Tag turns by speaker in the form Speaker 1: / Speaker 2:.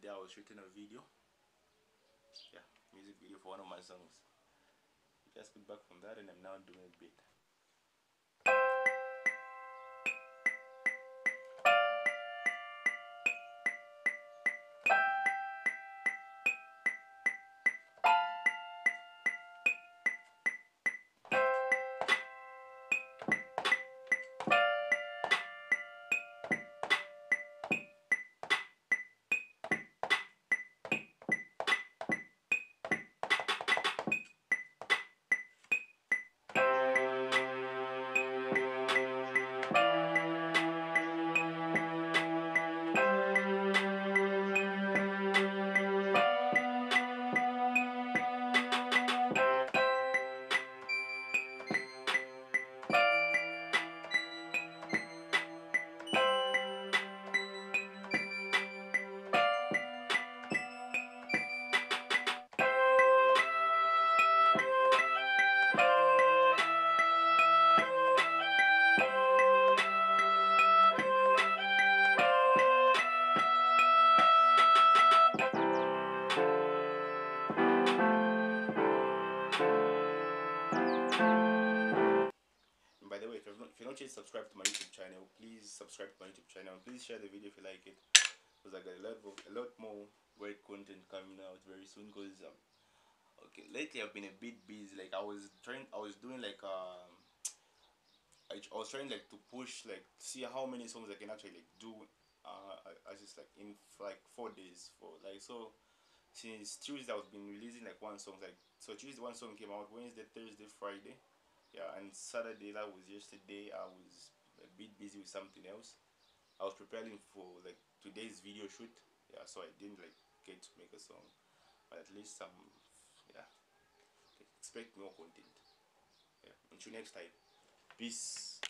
Speaker 1: day I was shooting a video. Yeah, music video for one of my songs. Just got back from that and I'm now doing a bit. And by the way, if you're not, if you're not yet subscribed to my YouTube channel, please subscribe to my YouTube channel. Please share the video if you like it, because I got a lot of a lot more great content coming out very soon. Because um, okay, lately I've been a bit busy. Like I was trying, I was doing like um, I, I was trying like to push like see how many songs I can actually like do. Uh, I, just like in like four days for like so since Tuesday I've been releasing like one song. Like so Tuesday one song came out Wednesday Thursday Friday. Yeah and Saturday that was yesterday I was a bit busy with something else. I was preparing for like today's video shoot. Yeah so I didn't like get to make a song but at least some yeah expect more content. Yeah until next time. Peace